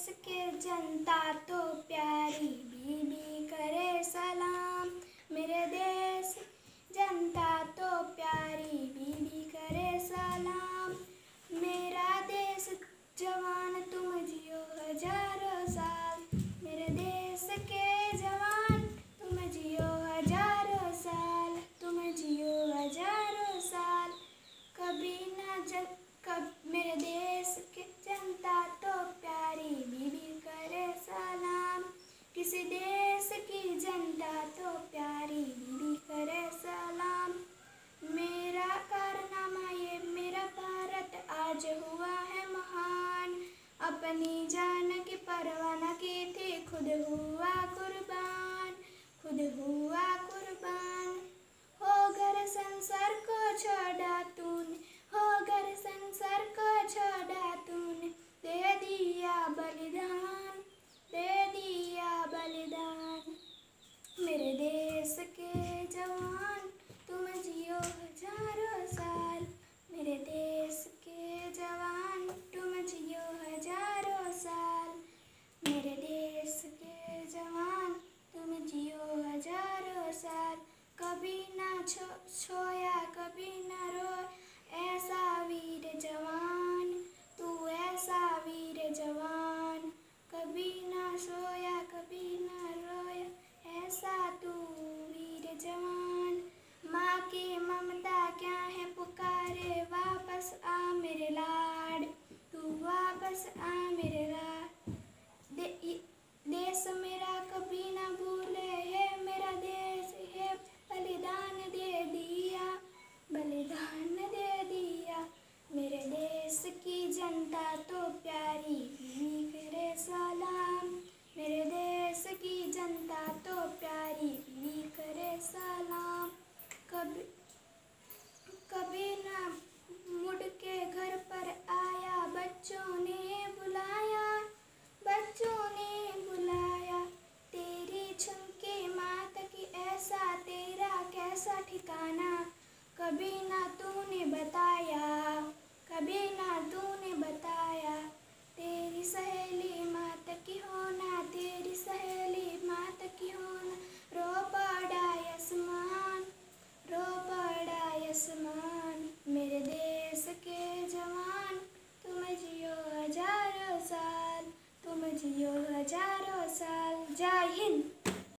देश के जनता तो प्यारी, बीबी करे सलाम। मेरे देश, जनता तो प्यारी, बीबी करे सलाम। वतनी जान के परवाना के थे खुद हुआ कुर्बान खुद हुआ कुर्बान। 说说呀，隔壁。जाना, कभी ना तूने बताया, कभी ना तूने बताया, तेरी सहेली मात की होना, तेरी सहेली मात की होना, रो पड़ा आसमान रो पड़ा आसमान मेरे देश के जवान, तुम जियो हज़ारों साल, तुम जियो हज़ारों साल, जय हिंद।